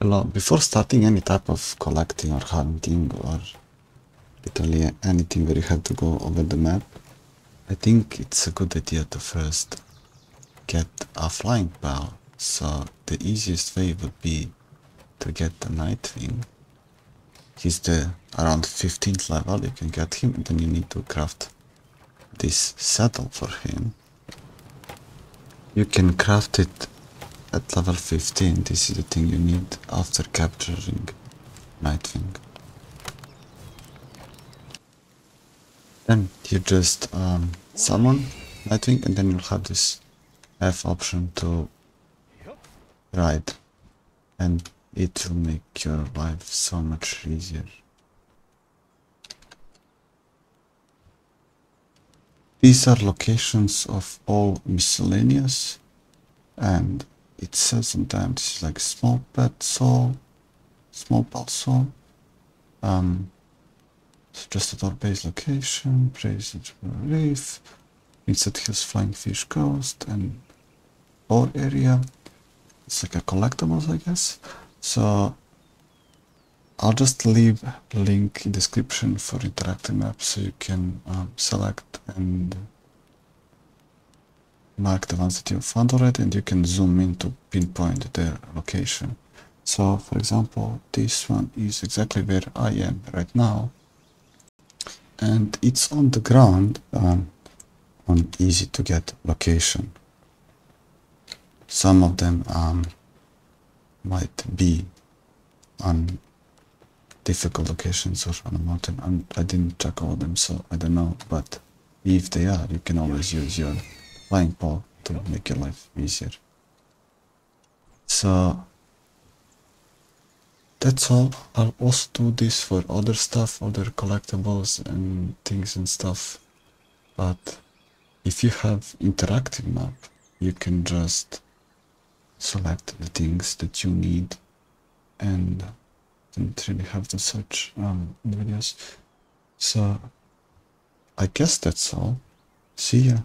Hello. Before starting any type of collecting or hunting or literally anything where you have to go over the map, I think it's a good idea to first get a flying bow. So the easiest way would be to get the Nitewing. He's the around 15th level, you can get him, then you need to craft this saddle for him. You can craft it at level 15, this is the thing you need after capturing Nitewing. Then you just um, summon Nitewing and then you'll have this F option to ride and it will make your life so much easier. These are locations of all miscellaneous and it says sometimes like small pet soul, small soul. Um, suggested our base location, praise reef, Windswept Hills Flying Fish Coast, and all area. It's like a collectibles, I guess. So I'll just leave link in description for interactive map so you can um, select and mark the ones that you found already and you can zoom in to pinpoint their location. So for example, this one is exactly where I am right now and it's on the ground um, on easy to get location. Some of them um, might be on difficult locations or on a mountain. I'm, I did not check all of them, so I don't know. But if they are, you can always use your flying pole to make your life easier. So that's all. I'll also do this for other stuff, other collectibles and things and stuff. But if you have interactive map, you can just select the things that you need and don't really have to search um, videos. So I guess that's all. See ya.